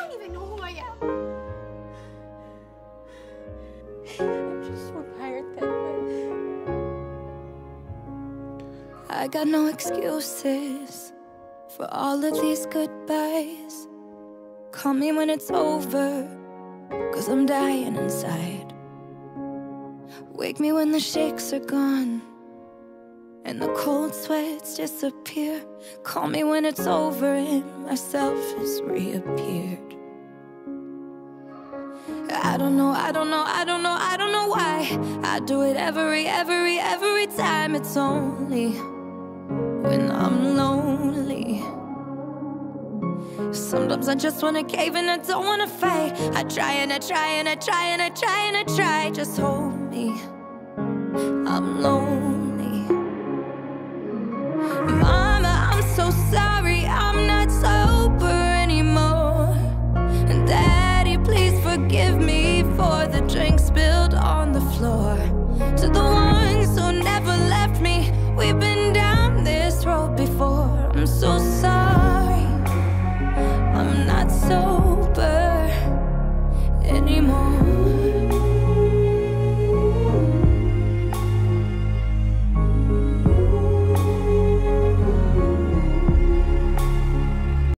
don't even know who I am. I'm just so tired that I got no excuses for all of these goodbyes. Call me when it's over, cause I'm dying inside. Wake me when the shakes are gone and the cold sweats disappear. Call me when it's over and myself has reappeared. I don't know, I don't know, I don't know, I don't know why. I do it every, every, every time. It's only when I'm lonely. Sometimes I just wanna cave and I don't wanna fight. I try and I try and I try and I try and I try. Just hold me, I'm lonely. My solução.